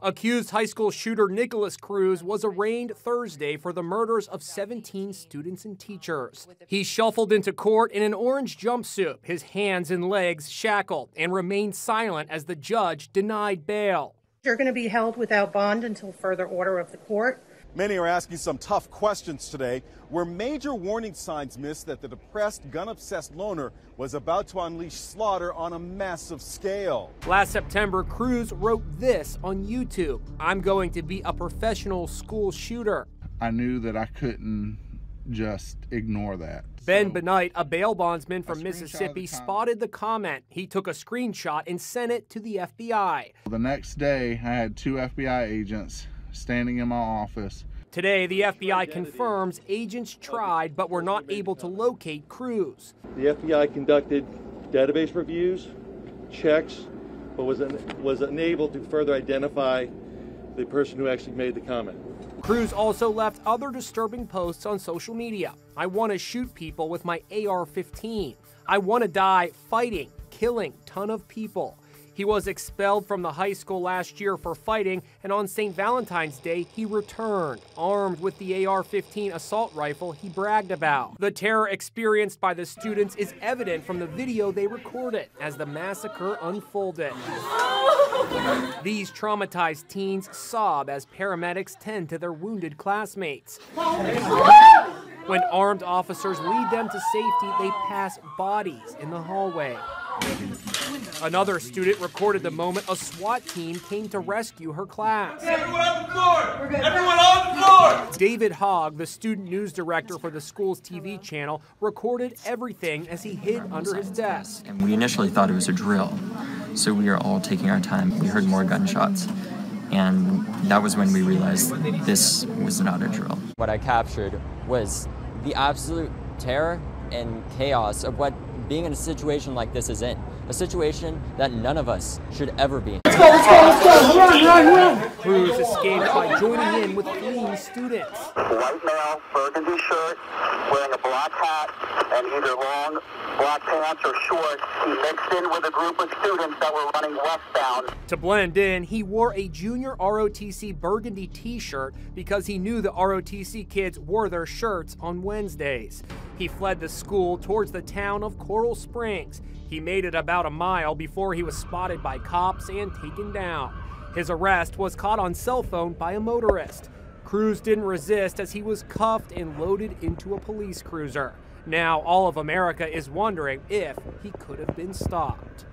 Accused high school shooter Nikolas Cruz was arraigned Thursday for the murders of 17 students and teachers. He shuffled into court in an orange jumpsuit, his hands and legs shackled, and remained silent as the judge denied bail. You're going to be held without bond until further order of the court. Many are asking some tough questions today. Were major warning signs missed that the depressed, gun obsessed loner was about to unleash slaughter on a massive scale? Last September, Cruz wrote this on YouTube I'm going to be a professional school shooter. I knew that I couldn't just ignore that. Ben so, Bennight, a bail bondsman from Mississippi, the spotted the comment. He took a screenshot and sent it to the FBI. The next day, I had two FBI agents standing in my office. Today, the FBI confirms agents tried but were not able to locate Cruz. The FBI conducted database reviews, checks, but was, un was unable to further identify the person who actually made the comment. Cruz also left other disturbing posts on social media. I want to shoot people with my AR 15. I want to die fighting, killing ton of people. He was expelled from the high school last year for fighting, and on St. Valentine's Day, he returned, armed with the AR 15 assault rifle he bragged about. The terror experienced by the students is evident from the video they recorded as the massacre unfolded. These traumatized teens sob as paramedics tend to their wounded classmates. When armed officers lead them to safety, they pass bodies in the hallway. Another student recorded the moment a SWAT team came to rescue her class. Everyone on the floor! Everyone on the floor! David Hogg, the student news director for the school's TV channel, recorded everything as he hid under his desk. And we initially thought it was a drill, so we were all taking our time. We heard more gunshots. And that was when we realized this was not a drill. What I captured was the absolute terror and chaos of what being in a situation like this is in. A situation that none of us should ever be in. Let's go, let's go, let's go! Run, run, run! Cruz escaped by joining in with fleeing students. White male, burgundy shirt, wearing a black hat, and either long black pants or shorts. He mixed in with a group of students that were running westbound. To blend in, he wore a junior ROTC burgundy t-shirt because he knew the ROTC kids wore their shirts on Wednesdays. He fled the school towards the town of Coral Springs. He made it about a mile before he was spotted by cops and taken down. His arrest was caught on cell phone by a motorist. Cruz didn't resist as he was cuffed and loaded into a police cruiser. Now, all of America is wondering if he could have been stopped.